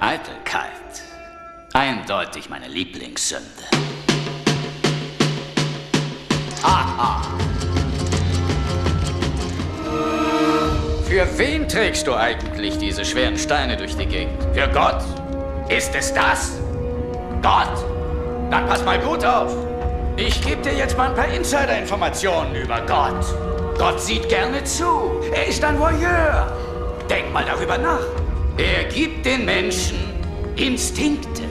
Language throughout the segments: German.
Eitelkeit. Eindeutig meine Lieblingssünde. Aha. Für wen trägst du eigentlich diese schweren Steine durch die Gegend? Für Gott? Ist es das? Gott? Dann pass mal gut auf. Ich gebe dir jetzt mal ein paar Insider-Informationen über Gott. Gott sieht gerne zu. Er ist ein Voyeur. Denk mal darüber nach. Er gibt den Menschen Instinkte.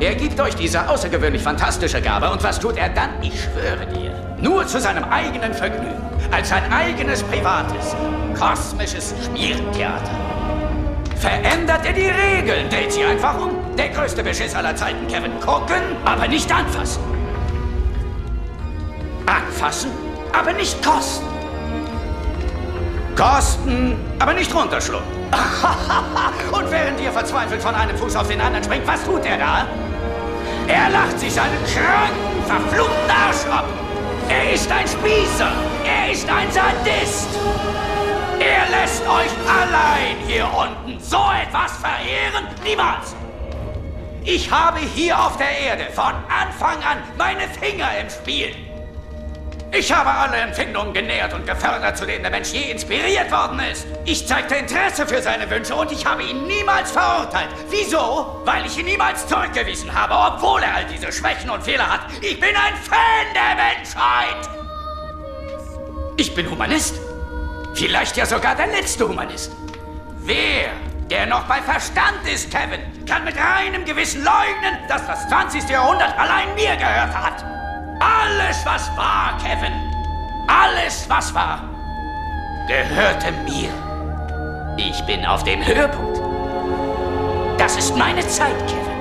Er gibt euch diese außergewöhnlich fantastische Gabe und was tut er dann? Ich schwöre dir. Nur zu seinem eigenen Vergnügen. Als sein eigenes privates, kosmisches Schmierentheater. Verändert er die Regeln, dreht sie einfach um. Der größte Beschiss aller Zeiten, Kevin. Gucken, aber nicht anfassen. Anfassen, aber nicht kosten. Kosten, aber nicht runterschlucken. Und während ihr verzweifelt von einem Fuß auf den anderen springt, was tut er da? Er lacht sich seinen kranken, verfluchten Arsch ab. Er ist ein Spießer. Er ist ein Sadist. Er lässt euch allein hier unten so etwas verehren? Niemals. Ich habe hier auf der Erde von Anfang an meine Finger im Spiel. Ich habe alle Empfindungen genährt und gefördert, zu denen der Mensch je inspiriert worden ist. Ich zeigte Interesse für seine Wünsche und ich habe ihn niemals verurteilt. Wieso? Weil ich ihn niemals zurückgewiesen habe, obwohl er all diese Schwächen und Fehler hat. Ich bin ein Fan der Menschheit. Ich bin Humanist. Vielleicht ja sogar der letzte Humanist. Wer, der noch bei Verstand ist, Kevin, kann mit reinem Gewissen leugnen, dass das 20. Jahrhundert allein mir gehört hat? Alles, was war, Kevin, alles, was war, gehörte mir. Ich bin auf dem Höhepunkt. Das ist meine Zeit, Kevin.